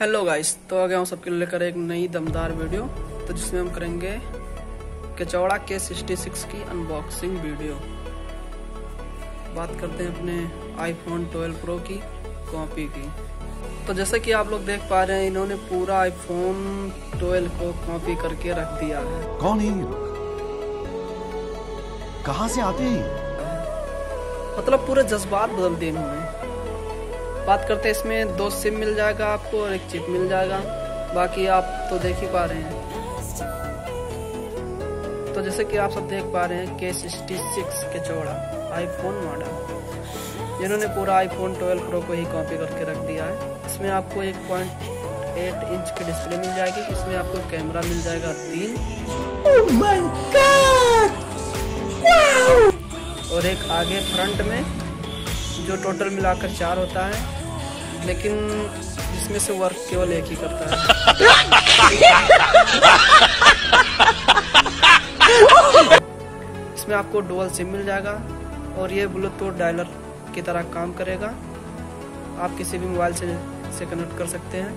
Hello guys तो आ गया हूँ सबके लिए लेकर एक नई दमदार वीडियो तो जिसमें हम करेंगे केचौड़ा के सिक्सटी सिक्स की अनबॉक्सिंग वीडियो। बात करते हैं अपने आईफोन 12 प्रो की कॉपी की। तो जैसे कि आप लोग देख पा रहे हैं इन्होंने पूरा आईफोन 12 को कॉपी करके रख दिया है। कौन है कहाँ से आते हैं मतलब पूरे जज्बात बदल दिए इन्होंने। बात करते हैं इसमें दो सिम मिल जाएगा आपको और एक चिप मिल जाएगा। बाकी आप तो देख ही पा रहे हैं। तो जैसे कि आप सब देख पा रहे हैं के सिक्सटी सिक्स के चौड़ा आईफोन मॉडल जिन्होंने पूरा आईफोन 12 प्रो को ही कॉपी करके रख दिया है। इसमें आपको एक पॉइंट एट इंच की डिस्प्ले मिल जाएगी। इसमें आपको कैमरा मिल जाएगा तीन। और एक आगे फ्रंट में जो टोटल मिलाकर चार होता है लेकिन इसमें से वर्क केवल एक ही करता है। इसमें आपको डुअल सिम मिल जाएगा और ये ब्लूटूथ डायलर की तरह काम करेगा। आप किसी भी मोबाइल से से कनेक्ट कर सकते हैं।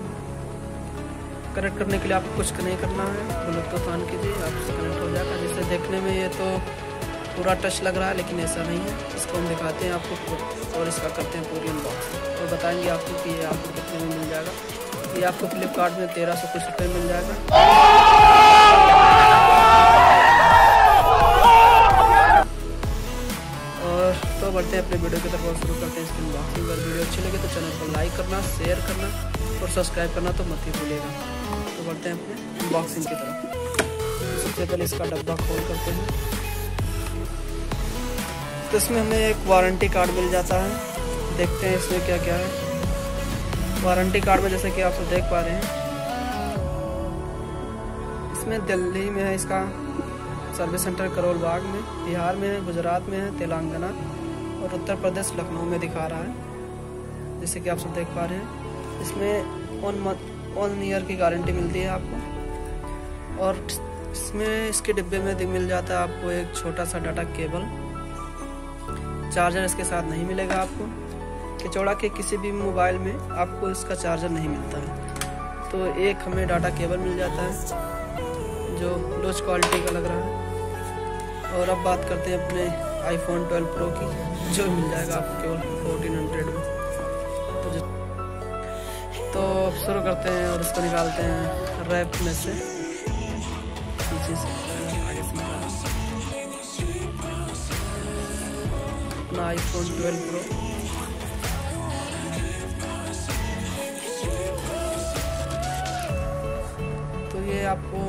कनेक्ट करने के लिए आपको कुछ नहीं करना है। ब्लूटूथ ऑन कीजिए, आपसे कनेक्ट हो जाएगा। जैसे देखने में ये तो पूरा टच लग रहा है, लेकिन ऐसा नहीं है। इसको हम दिखाते हैं आपको और इसका करते हैं पूरी अनबॉक्सिंग और बताएँगे आपको कि ये आपको कितने में मिल जाएगा। ये आपको फ्लिपकार्ट में तेरह सौ कुछ रुपये मिल जाएगा। और तो बढ़ते हैं अपने वीडियो की तरफ़ और शुरू करते हैं इसकी अनबॉक्सिंग अगर वीडियो अच्छी लगे तो चैनल को लाइक करना शेयर करना और सब्सक्राइब करना तो मत ही भूलिएगा। तो बढ़ते हैं अपने अनबॉक्सिंग की तरफ़। सबसे पहले इसका डब्बा खोल करते हैं। तो इसमें हमें एक वारंटी कार्ड मिल जाता है। देखते हैं इसमें क्या क्या है। वारंटी कार्ड में जैसे कि आप सब देख पा रहे हैं। इसमें दिल्ली में है इसका। सर्विस सेंटर करोल बाग में। बिहार में है, गुजरात में है, तेलंगाना और उत्तर प्रदेश, लखनऊ में दिखा रहा है। जैसे कि आप सब देख पा रहे हैं। इसमें वन मंथ वन ईयर की गारंटी मिलती है आपको। और इसमें इसके डिब्बे में मिल जाता है आपको एक छोटा सा डाटा केबल चार्जर इसके साथ नहीं मिलेगा आपको। किचौड़ा के किसी भी मोबाइल में आपको इसका चार्जर नहीं मिलता है। तो एक हमें डाटा केबल मिल जाता है, जो लोच क्वालिटी का लग रहा है। और अब बात करते हैं अपने आईफोन 12 प्रो की, जो मिल जाएगा आपको केवल 1400 में। तो तो शुरू करते हैं और इसको निकालते हैं रैप में से। अपना आईफोन 12 प्रो तो ये आपको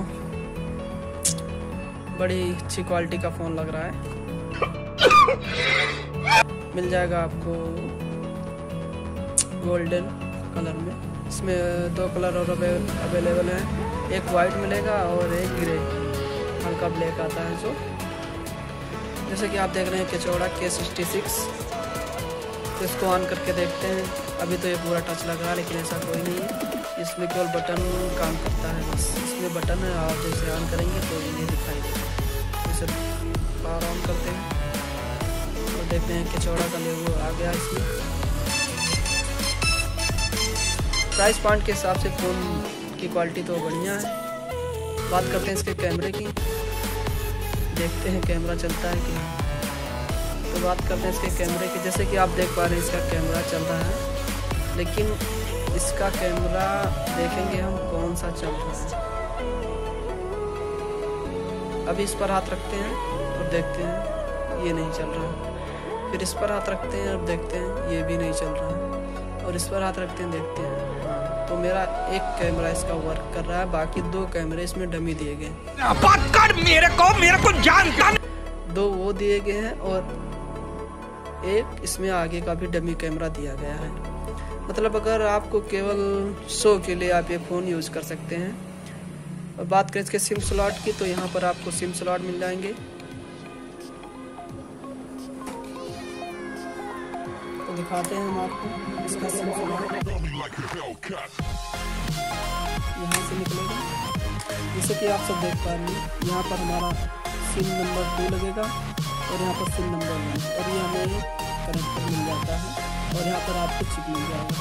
बड़ी अच्छी क्वालिटी का फ़ोन लग रहा है। मिल जाएगा आपको गोल्डन कलर में। इसमें दो कलर और अवेलेबल है। एक वाइट मिलेगा और एक ग्रे हल्का ब्लैक आता है जो। जैसे कि आप देख रहे हैं केचौड़ा के सिक्सटी सिक्स तो इसको ऑन करके देखते हैं। अभी तो ये पूरा टच लग रहा है, लेकिन ऐसा कोई नहीं है। इसमें केवल बटन काम करता है बस। इसमें बटन है, आप जैसे ऑन करेंगे तो ये दिखाई देगा। जैसे पावर ऑन करते हैं। और देखते हैं केचौड़ा का लेवल आ गया इसमें। प्राइस पॉइंट के हिसाब से फ़ोन की क्वालिटी तो बढ़िया है। बात करते हैं इसके कैमरे की। देखते हैं कैमरा चलता है कि नहीं। तो बात करते हैं इसके कैमरे की। जैसे कि आप देख पा रहे हैं इसका कैमरा चल रहा है। लेकिन इसका कैमरा देखेंगे हम कौन सा चल रहा है। अभी इस पर हाथ रखते हैं और देखते हैं, ये नहीं चल रहा फिर इस पर हाथ रखते हैं और देखते हैं, ये भी नहीं चल रहा और इस पर हाथ रखते हैं, देखते हाँ। तो मेरा एक कैमरा इसका वर्क कर रहा है बाकी दो कैमरे इसमें डमी दिए गए। बात कर मेरे को मेरे को जानता दो वो दिए गए हैं और एक इसमें आगे का भी डमी कैमरा दिया गया है। मतलब अगर आपको केवल शो के लिए आप ये फ़ोन यूज़ कर सकते हैं। और बात करें इसके सिम स्लॉट की तो यहाँ पर आपको सिम स्लॉट मिल जाएँगे। तो दिखाते हैं हम आपको इसका सिम यहाँ से निकलेगा। जैसे कि आप सब देख पा रहे हैं यहाँ पर हमारा सिम नंबर टू लगेगा और यहाँ पर सिम नंबर वन और ये हमें कनेक्टर मिल जाता है और यहाँ पर आपको चिप मिल जाएगा।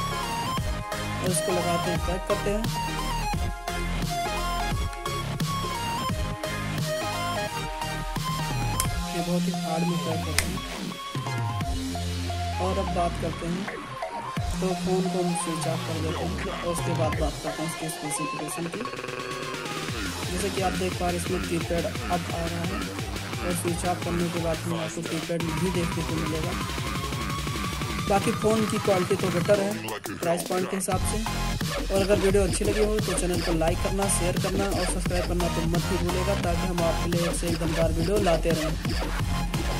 और इसको लगाते हैं पैक करते हैं। ये बहुत ही हार्ड में पैक करते हैं। और अब बात करते हैं। तो फ़ोन को हम स्विच ऑफ़ कर देते हैं और उसके बाद बात करते हैं इसके स्पेसिफिकेशन की। जैसे कि आप देख पा रहे इसमें कीपैड अब आ रहा है। और स्विच ऑफ़ करने के बाद में आपको कीपैड भी देखने को मिलेगा। बाकी फ़ोन की क्वालिटी तो बेटर है प्राइस पॉइंट के हिसाब से। और अगर वीडियो अच्छी लगी हो तो चैनल को लाइक करना शेयर करना और सब्सक्राइब करना तो मत ही भूलेगा ताकि हम आपके लिए एक से एक दमदार वीडियो लाते रहें।